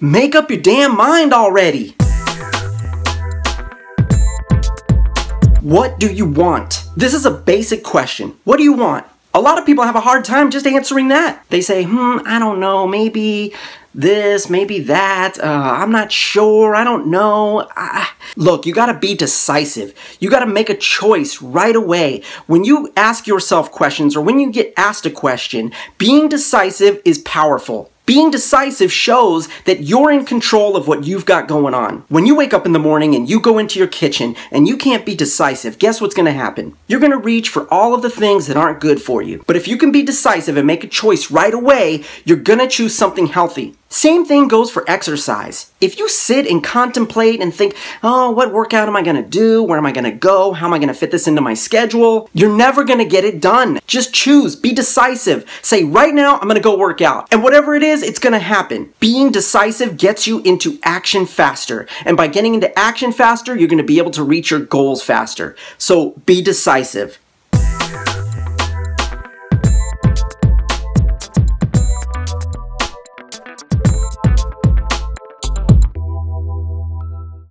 Make up your damn mind already. What do you want? This is a basic question. What do you want? A lot of people have a hard time just answering that. They say, hmm, I don't know, maybe this, maybe that, uh, I'm not sure, I don't know. I... Look, you gotta be decisive. You gotta make a choice right away. When you ask yourself questions or when you get asked a question, being decisive is powerful. Being decisive shows that you're in control of what you've got going on. When you wake up in the morning and you go into your kitchen and you can't be decisive, guess what's going to happen? You're going to reach for all of the things that aren't good for you. But if you can be decisive and make a choice right away, you're going to choose something healthy. Same thing goes for exercise. If you sit and contemplate and think, oh, what workout am I gonna do? Where am I gonna go? How am I gonna fit this into my schedule? You're never gonna get it done. Just choose, be decisive. Say, right now, I'm gonna go work out. And whatever it is, it's gonna happen. Being decisive gets you into action faster. And by getting into action faster, you're gonna be able to reach your goals faster. So be decisive.